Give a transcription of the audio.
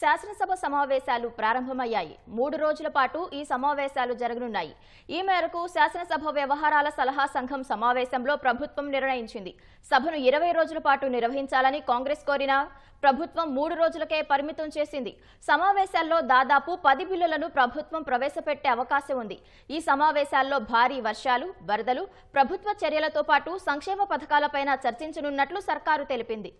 శాసనసభ సమావేశాలు ప్రారంభమయ్యాయి. మూడు రోజుల పాటు ఈ సమావేశాలు జరగనున్నాయి. ఈ మేరకు శాసనసభ వ్యవహారాల సలహా సంఘం సమావేశంలో ప్రభుత్వం నిర్ణయించింది. సభను ఇరవై రోజుల పాటు నిర్వహించాలని కాంగ్రెస్ కోరినా ప్రభుత్వం మూడు రోజులకే పరిమితం చేసింది. సమావేశాల్లో దాదాపు పది బిల్లులను ప్రభుత్వం ప్రవేశపెట్టే అవకాశం ఉంది. ఈ సమావేశాల్లో భారీ వర్షాలు వరదలు ప్రభుత్వ చర్యలతో పాటు సంక్షేమ పథకాలపైన చర్చించనున్నట్లు సర్కారు తెలిపింది.